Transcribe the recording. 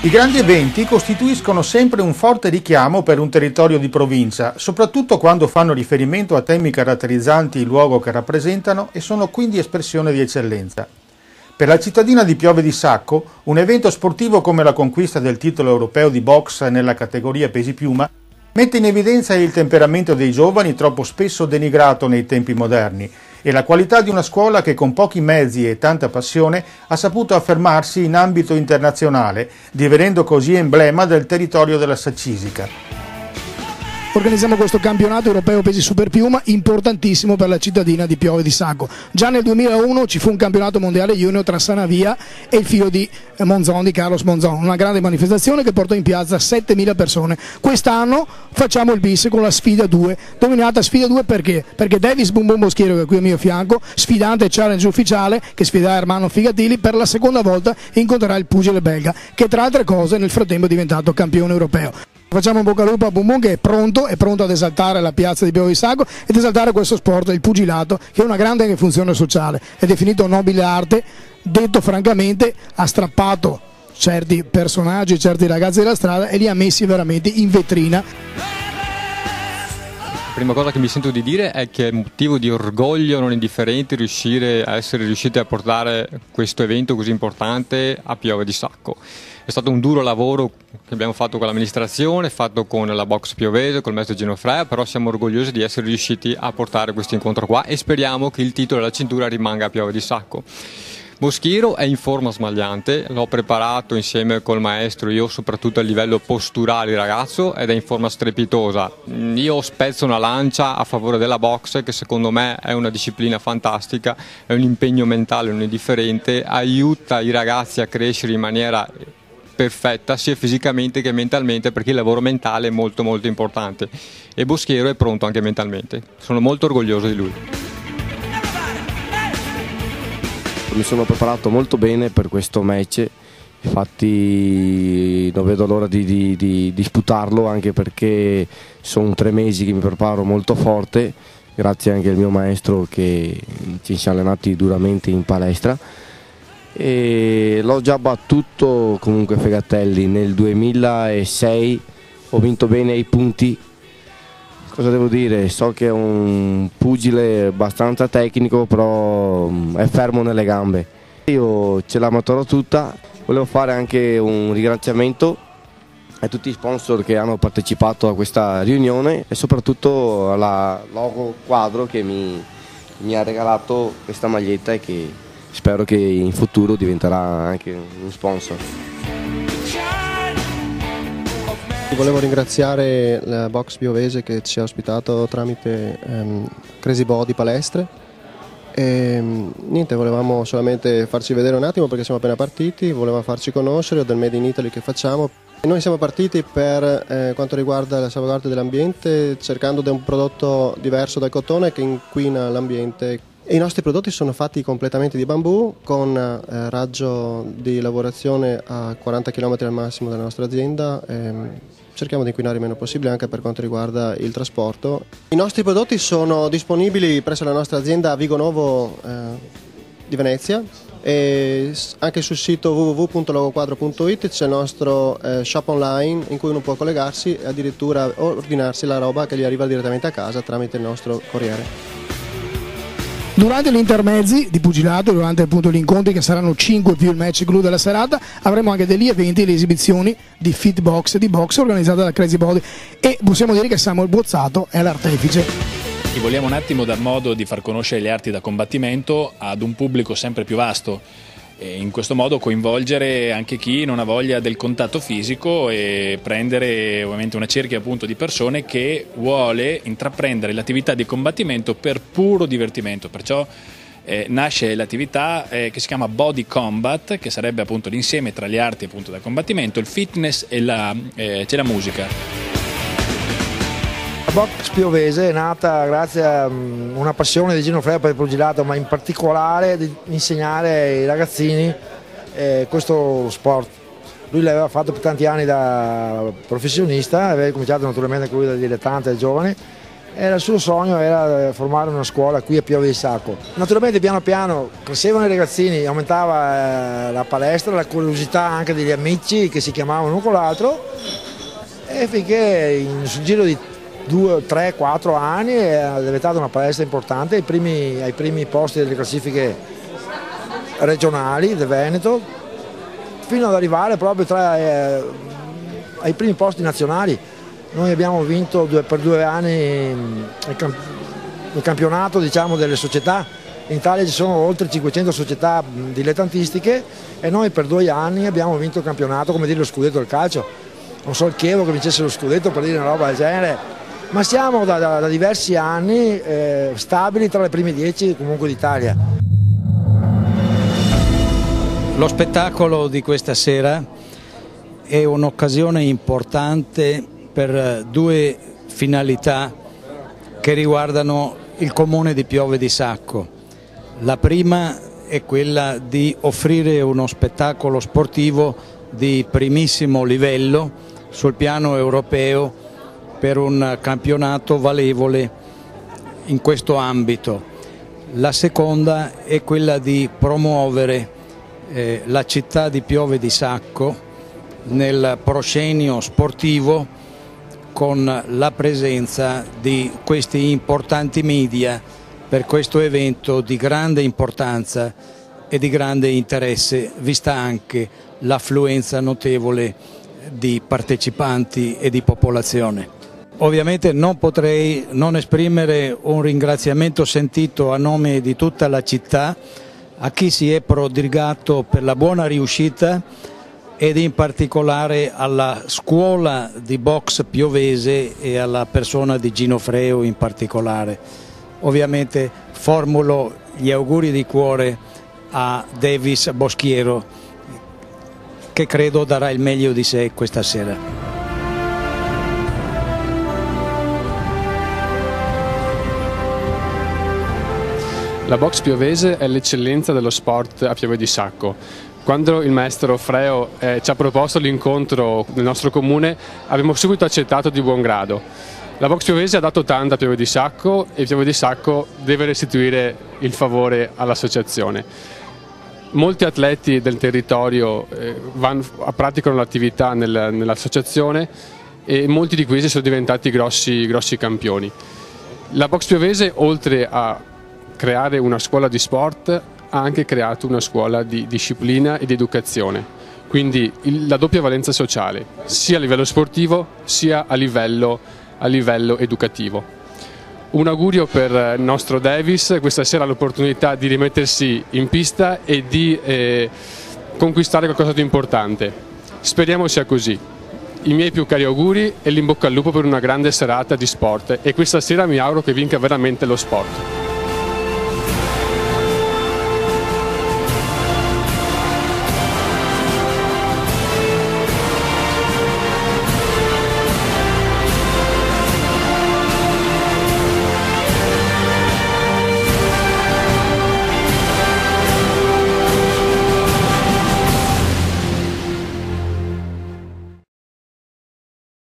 I grandi eventi costituiscono sempre un forte richiamo per un territorio di provincia, soprattutto quando fanno riferimento a temi caratterizzanti il luogo che rappresentano e sono quindi espressione di eccellenza. Per la cittadina di Piove di Sacco, un evento sportivo come la conquista del titolo europeo di box nella categoria pesi piuma mette in evidenza il temperamento dei giovani troppo spesso denigrato nei tempi moderni e la qualità di una scuola che con pochi mezzi e tanta passione ha saputo affermarsi in ambito internazionale, divenendo così emblema del territorio della Saccisica organizziamo questo campionato europeo pesi super piuma importantissimo per la cittadina di Piove di Sacco. Già nel 2001 ci fu un campionato mondiale junior tra Sanavia e il figlio di Monzon, di Carlos Monzon, una grande manifestazione che portò in piazza 7.000 persone. Quest'anno facciamo il bis con la sfida 2, dominata sfida 2 perché? Perché Davis Bumbum Boschiero che è qui al mio fianco, sfidante challenge ufficiale che sfiderà Ermano Figatili per la seconda volta incontrerà il pugile belga che tra altre cose nel frattempo è diventato campione europeo. Facciamo un bocca al lupo a Bumbum che è pronto, è pronto ad esaltare la piazza di Piove di Sago ed esaltare questo sport, il pugilato, che è una grande funzione sociale, è definito nobile arte, detto francamente ha strappato certi personaggi, certi ragazzi della strada e li ha messi veramente in vetrina. La prima cosa che mi sento di dire è che è motivo di orgoglio non indifferente riuscire a essere riusciti a portare questo evento così importante a Piove di Sacco. È stato un duro lavoro che abbiamo fatto con l'amministrazione, fatto con la box piovese, col maestro Ginofrea, però siamo orgogliosi di essere riusciti a portare questo incontro qua e speriamo che il titolo della cintura rimanga a Piove di Sacco. Boschiro è in forma smagliante, l'ho preparato insieme col maestro, io soprattutto a livello posturale ragazzo ed è in forma strepitosa. Io spezzo una lancia a favore della box che secondo me è una disciplina fantastica, è un impegno mentale non indifferente, aiuta i ragazzi a crescere in maniera perfetta sia fisicamente che mentalmente perché il lavoro mentale è molto molto importante e Boschiero è pronto anche mentalmente. Sono molto orgoglioso di lui. Mi sono preparato molto bene per questo match, infatti non vedo l'ora di, di, di disputarlo anche perché sono tre mesi che mi preparo molto forte, grazie anche al mio maestro che ci si è allenati duramente in palestra l'ho già battuto comunque Fegatelli. Nel 2006 ho vinto bene ai punti. Cosa devo dire? So che è un pugile abbastanza tecnico però mm, è fermo nelle gambe. Io ce la maturò tutta. Volevo fare anche un ringraziamento a tutti i sponsor che hanno partecipato a questa riunione e soprattutto alla logo quadro che mi, mi ha regalato questa maglietta e che spero che in futuro diventerà anche un sponsor. Volevo ringraziare la Box Biovese che ci ha ospitato tramite um, Crazy Body Palestre. E, um, niente, volevamo solamente farci vedere un attimo perché siamo appena partiti, volevamo farci conoscere del Made in Italy che facciamo. E noi siamo partiti per eh, quanto riguarda la salvaguardia dell'ambiente cercando un prodotto diverso dal cotone che inquina l'ambiente i nostri prodotti sono fatti completamente di bambù con eh, raggio di lavorazione a 40 km al massimo dalla nostra azienda. Ehm, cerchiamo di inquinare il meno possibile anche per quanto riguarda il trasporto. I nostri prodotti sono disponibili presso la nostra azienda a Vigonovo eh, di Venezia e anche sul sito www.logoquadro.it c'è il nostro eh, shop online in cui uno può collegarsi e addirittura ordinarsi la roba che gli arriva direttamente a casa tramite il nostro corriere. Durante gli intermezzi di pugilato, durante appunto gli incontri che saranno 5 più il match glue della serata, avremo anche degli eventi e le esibizioni di fitbox e di box organizzate da Crazy Body e possiamo dire che Samuel Bozzato è l'artefice. Vogliamo un attimo dar modo di far conoscere le arti da combattimento ad un pubblico sempre più vasto in questo modo coinvolgere anche chi non ha voglia del contatto fisico e prendere ovviamente una cerchia appunto di persone che vuole intraprendere l'attività di combattimento per puro divertimento. Perciò eh, nasce l'attività eh, che si chiama Body Combat, che sarebbe appunto l'insieme tra le arti appunto da combattimento, il fitness e la, eh, c'è la musica. La box piovese è nata grazie a mm, una passione di Gino Freya per il pugilato, ma in particolare di insegnare ai ragazzini eh, questo sport. Lui l'aveva fatto per tanti anni da professionista, aveva cominciato naturalmente con lui da dilettante, da giovane, era il suo sogno era formare una scuola qui a Piove di Sacco. Naturalmente piano piano crescevano i ragazzini, aumentava eh, la palestra, la curiosità anche degli amici che si chiamavano uno con l'altro e finché in un giro di 2, 3, 4 anni è diventata una palestra importante ai primi, ai primi posti delle classifiche regionali del Veneto fino ad arrivare proprio tra, eh, ai primi posti nazionali. Noi abbiamo vinto due, per due anni mm, il campionato diciamo, delle società, in Italia ci sono oltre 500 società mm, dilettantistiche e noi per due anni abbiamo vinto il campionato, come dire lo scudetto del calcio. Non so il Chievo che vincesse lo scudetto per dire una roba del genere, ma siamo da, da, da diversi anni eh, stabili tra le prime 10 comunque d'Italia. Lo spettacolo di questa sera è un'occasione importante per due finalità che riguardano il comune di Piove di Sacco. La prima è quella di offrire uno spettacolo sportivo di primissimo livello sul piano europeo per un campionato valevole in questo ambito. La seconda è quella di promuovere eh, la città di Piove di Sacco nel proscenio sportivo con la presenza di questi importanti media per questo evento di grande importanza e di grande interesse, vista anche l'affluenza notevole di partecipanti e di popolazione. Ovviamente non potrei non esprimere un ringraziamento sentito a nome di tutta la città a chi si è prodigato per la buona riuscita ed in particolare alla scuola di box piovese e alla persona di Gino Freo in particolare. Ovviamente formulo gli auguri di cuore a Davis Boschiero che credo darà il meglio di sé questa sera. La box piovese è l'eccellenza dello sport a Piove di Sacco. Quando il maestro Freo eh, ci ha proposto l'incontro nel nostro comune abbiamo subito accettato di buon grado. La Box Piovese ha dato tanto a Piove di Sacco e Piove di Sacco deve restituire il favore all'associazione. Molti atleti del territorio eh, vanno, praticano l'attività nel, nell'associazione e molti di questi sono diventati grossi, grossi campioni. La Box Piovese oltre a creare una scuola di sport ha anche creato una scuola di disciplina e di educazione, quindi la doppia valenza sociale, sia a livello sportivo sia a livello, a livello educativo. Un augurio per il nostro Davis, questa sera l'opportunità di rimettersi in pista e di eh, conquistare qualcosa di importante. Speriamo sia così. I miei più cari auguri e l'in bocca al lupo per una grande serata di sport e questa sera mi auguro che vinca veramente lo sport.